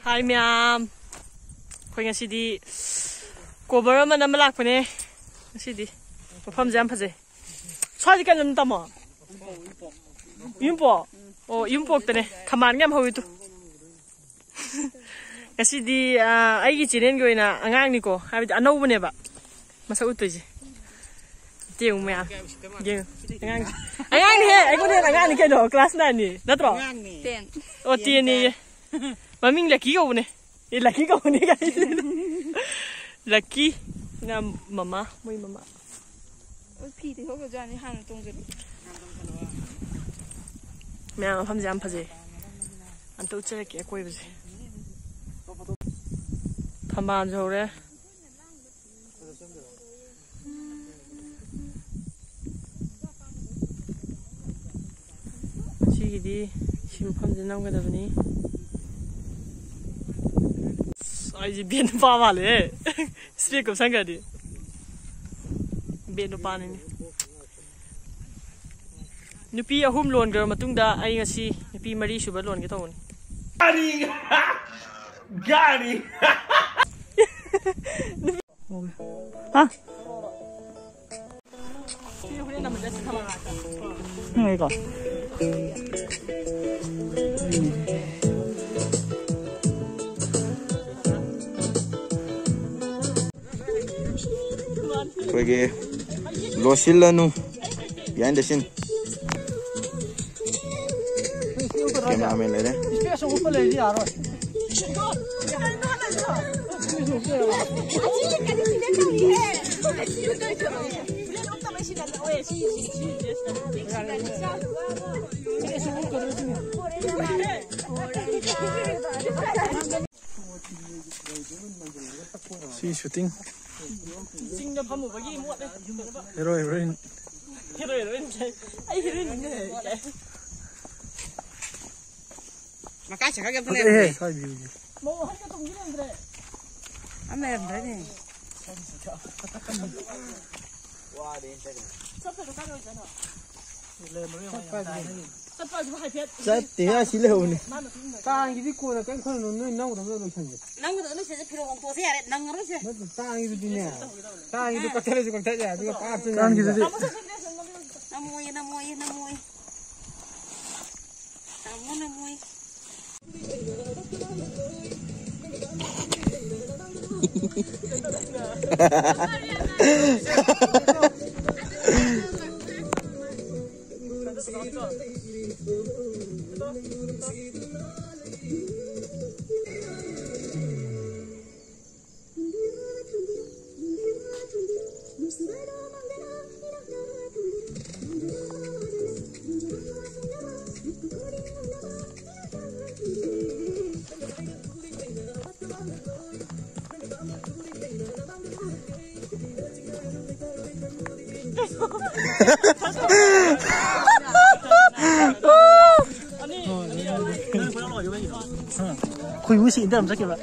Hi ma'am. Khoi ngasidi cover ama nam lak pane. Ngasidi. Mafam jam phaje. Swadi kan lam tamo. Yumpo. Oh yumpo tane. Thaman ngam hawi tu. Ngasidi aigi chinen go ina angang ni ko. Habi anau bane ba. Masa utuji. Tiyo ma'am. Tiyo. Angang. Angang ni he. Ai ko ni angang ni ke do class 9 ni. Natro. Ten. Oh tiyo ni. mà mình là kĩ Mami laki kau ni. Eh laki kau ni guys. laki. Na mama, moi mama. Phi thì không có cho anh hàng trong rồi. Mẹ nó phẩm gì ăn phải gì. Ăn tôi chơi kia quay vậy. Phẩm bàn rồi đấy. ꯁꯤꯒꯤꯗꯤ ꯁꯤ ꯃꯐꯝꯁꯦ ꯅꯝꯒꯗꯕꯅꯤ biar nupa vale e. spray kup sangka di biar nupa ini nupi ahum lon gar matung da aing asi nupi mari suba lon e kita gari! Gari! Ha? Ini kok. E kwege lo shilla nu yanda shin kina amene re See shooting. 징나 밥 먹기 뭐 헤로 헤로인 헤로 헤로 ai 헤로 있네 mà cái sẽ có cái 오케이 này 해 사이 비우기 뭐 한개 좀 이런 그래 anh em thấy nè 섭파 좀 하이 펫 자 대야 在底下洗了呢。当一的过来，赶快弄弄弄个弄弄钱去。弄个弄弄钱去，皮龙多些嘞，弄个弄些。那当一的今年，当一的搞起来就搞起来，这个八十。当一的这。那么一，那么一，那么一，那么那么一。哈哈哈哈哈！ 이거 이거 이거 Ha ha ha! 嗯，可以微信登，直给啦。